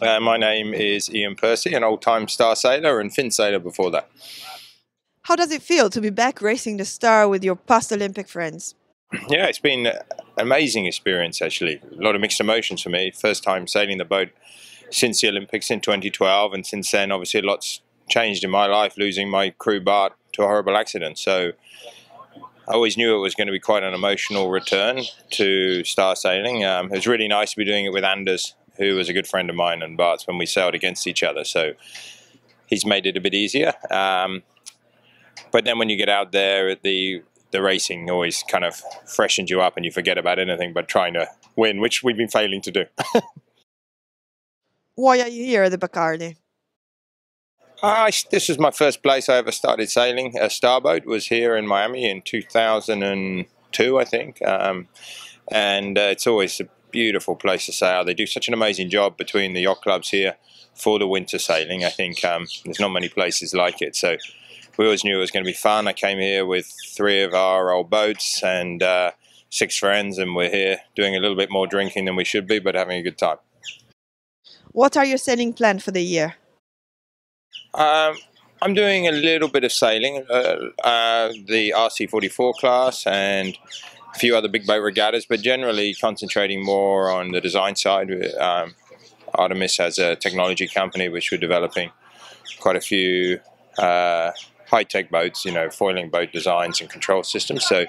Uh, my name is Iain Percy, an old-time star sailor and Finn sailor before that. How does it feel to be back racing the Star with your past Olympic friends? Yeah, it's been an amazing experience actually. A lot of mixed emotions for me. First time sailing the boat since the Olympics in 2012, and since then, obviously, a lot's changed in my life, losing my crew Bart to a horrible accident. So I always knew it was going to be quite an emotional return to star sailing. Um, it was really nice to be doing it with Anders, who was a good friend of mine and Bart's when we sailed against each other. So he's made it a bit easier. Um, but then when you get out there, the the racing always kind of freshens you up, and you forget about anything but trying to win, which we've been failing to do. Why are you here at the Bacardi? I, this is my first place I ever started sailing. A starboat was here in Miami in 2002, I think, um, and uh, it's always a beautiful place to sail. They do such an amazing job between the yacht clubs here for the winter sailing. I think um, there's not many places like it, so we always knew it was going to be fun. I came here with three of our old boats and uh, six friends, and we're here doing a little bit more drinking than we should be, but having a good time. What are your sailing plans for the year? Um, I'm doing a little bit of sailing, uh, uh, the RC44 class and a few other big boat regattas, but generally concentrating more on the design side. Um, Artemis has a technology company which we're developing quite a few uh, high-tech boats, you know, foiling boat designs and control systems. So,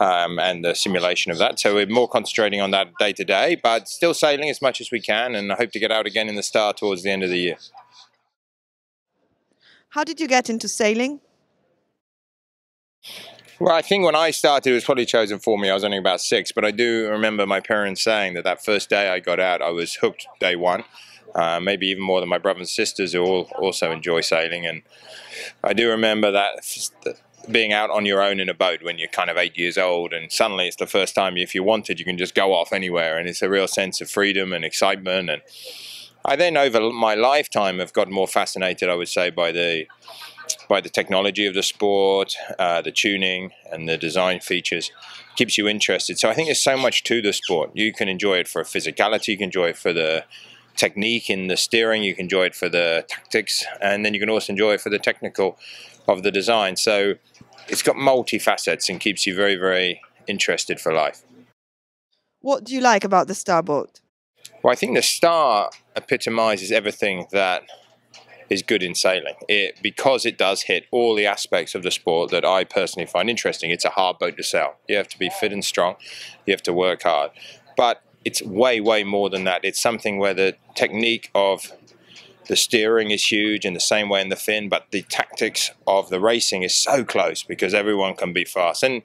um, and the simulation of that. So we're more concentrating on that day to day, but still sailing as much as we can, and I hope to get out again in the Star towards the end of the year. How did you get into sailing? Well, I think when I started, it was probably chosen for me. I was only about six, but I do remember my parents saying that that first day I got out, I was hooked day one. Uh, maybe even more than my brothers and sisters who all also enjoy sailing. And I do remember that being out on your own in a boat when you're kind of eight years old, and suddenly it's the first time if you wanted, you can just go off anywhere, and it's a real sense of freedom and excitement. And I then, over my lifetime, have gotten more fascinated, I would say, by the by the technology of the sport, uh, the tuning, and the design features keeps you interested. So I think there's so much to the sport. You can enjoy it for physicality, you can enjoy it for the technique in the steering, you can enjoy it for the tactics, and then you can also enjoy it for the technical of the design. So it's got multi-facets and keeps you very, very interested for life. What do you like about the Starboat? Well, I think the Star epitomizes everything that is good in sailing. It because it does hit all the aspects of the sport that I personally find interesting. It's a hard boat to sail. You have to be fit and strong. You have to work hard. But it's way, way more than that. It's something where the technique of the steering is huge in the same way in the Finn, but the tactics of the racing is so close because everyone can be fast. And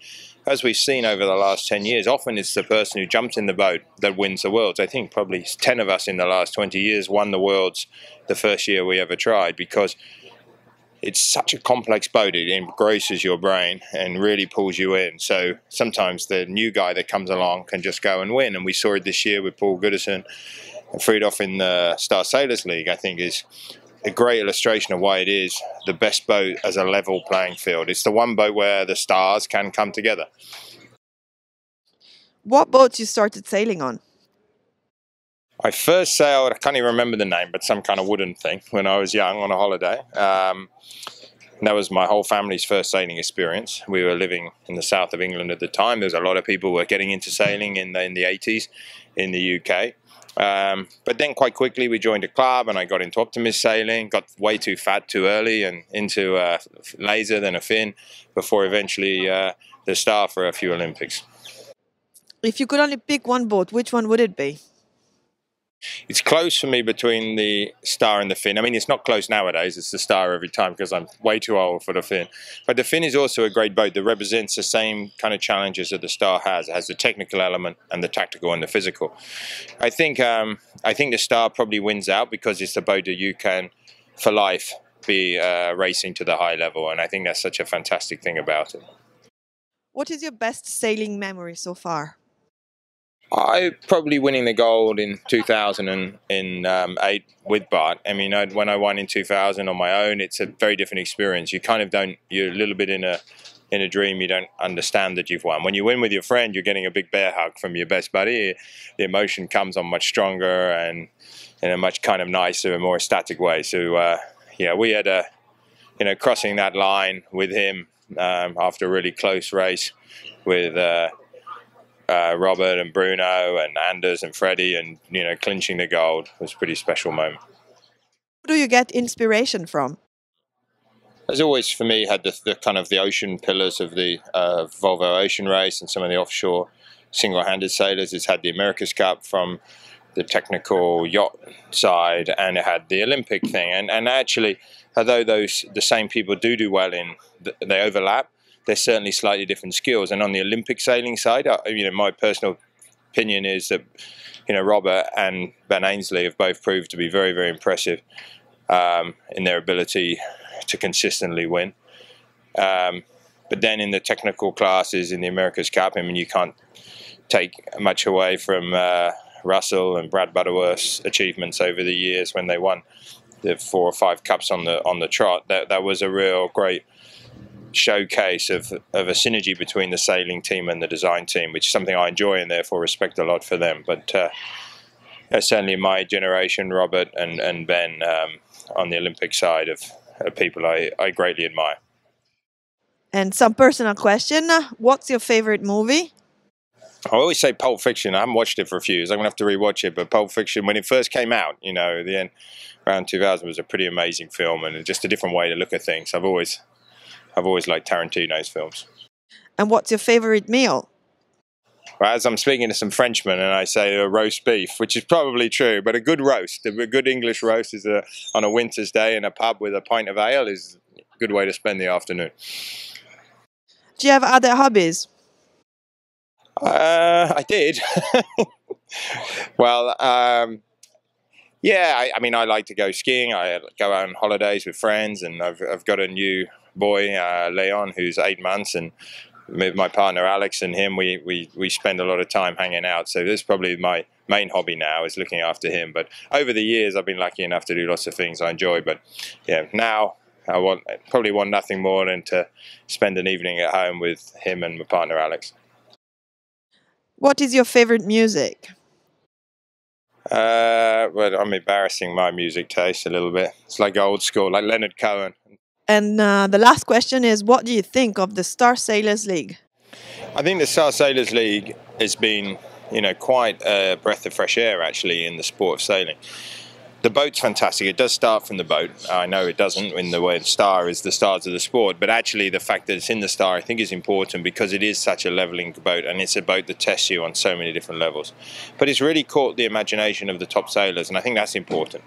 as we've seen over the last 10 years, often it's the person who jumps in the boat that wins the worlds. I think probably 10 of us in the last 20 years won the worlds the first year we ever tried because it's such a complex boat. It engrosses your brain and really pulls you in. So sometimes the new guy that comes along can just go and win. And we saw it this year with Paul Goodison and Fridtjof in the Star Sailors League, I think is a great illustration of why it is the best boat as a level playing field. It's the one boat where the stars can come together. What boats you started sailing on? I first sailed, I can't even remember the name, but some kind of wooden thing when I was young on a holiday. Um, that was my whole family's first sailing experience. We were living in the south of England at the time. There's a lot of people who were getting into sailing in the, in the 80s in the UK. Um, but then quite quickly we joined a club and I got into optimist sailing, got way too fat too early and into a laser then a Finn before eventually uh, the star for a few Olympics. If you could only pick one boat, which one would it be? It's close for me between the star and the Finn. I mean, it's not close nowadays. It's the star every time because I'm way too old for the Finn. But the Finn is also a great boat that represents the same kind of challenges that the star has. It has the technical element and the tactical and the physical. I think um, I think the star probably wins out because it's a boat that you can, for life, be uh, racing to the high level, and I think that's such a fantastic thing about it. What is your best sailing memory so far? I probably winning the gold in 2008 um, with Bart. I mean, I, when I won in 2000 on my own, it's a very different experience. You kind of don't. You're a little bit in a in a dream you don't understand that you've won. When you win with your friend, you're getting a big bear hug from your best buddy. The emotion comes on much stronger and in a much kind of nicer and more ecstatic way. So uh, yeah, we had a you know crossing that line with him um, after a really close race with. Uh, uh, Robert and Bruno and Anders and Freddie and you know clinching the gold was a pretty special moment. Who do you get inspiration from? As always, for me, had the, the kind of the ocean pillars of the uh, Volvo Ocean Race and some of the offshore single-handed sailors. It's had the America's Cup from the technical yacht side, and it had the Olympic thing. And and actually, although those the same people do do well in, they overlap. They're certainly slightly different skills. And on the Olympic sailing side, uh, you know, my personal opinion is that you know Robert and Ben Ainslie have both proved to be very very impressive um, in their ability to consistently win. Um, but then in the technical classes in the America's Cup, I mean, you can't take much away from uh, Russell and Brad Butterworth's achievements over the years when they won the four or five cups on the on the trot. That that was a real great showcase of, of a synergy between the sailing team and the design team, which is something I enjoy and therefore respect a lot for them. But uh, certainly my generation, Robert and, and Ben, um, on the Olympic side of, of people I, I greatly admire. And some personal question What's your favorite movie? I always say Pulp Fiction. I haven't watched it for a few years. I'm gonna have to rewatch it. But Pulp Fiction, when it first came out, you know, the end around 2000 was a pretty amazing film and just a different way to look at things. I've always I've always liked Tarantino's films. And what's your favorite meal? Well, as I'm speaking to some Frenchmen and I say a roast beef, which is probably true, but a good roast, a good English roast is a, on a winter's day in a pub with a pint of ale is a good way to spend the afternoon. Do you have other hobbies? Uh, I did. well, um, yeah, I, I, mean, I like to go skiing. I go out on holidays with friends, and I've, I've got a new boy, uh, Leon, who's eight months, and with my partner Alex and him, we, we, we spend a lot of time hanging out. So this is probably my main hobby now is looking after him. But over the years, I've been lucky enough to do lots of things I enjoy. But yeah, now I want probably want nothing more than to spend an evening at home with him and my partner Alex. What is your favorite music? Uh, well, I'm embarrassing my music taste a little bit. It's like old school, like Leonard Cohen. And uh, the last question is what do you think of the Star Sailors League? I think the Star Sailors League has been, you know, quite a breath of fresh air actually in the sport of sailing. The boat's fantastic. It does start from the boat. I know it doesn't in the way the star is the stars of the sport, but actually the fact that it's in the star I think is important because it is such a leveling boat and it's a boat that tests you on so many different levels. But it's really caught the imagination of the top sailors and I think that's important.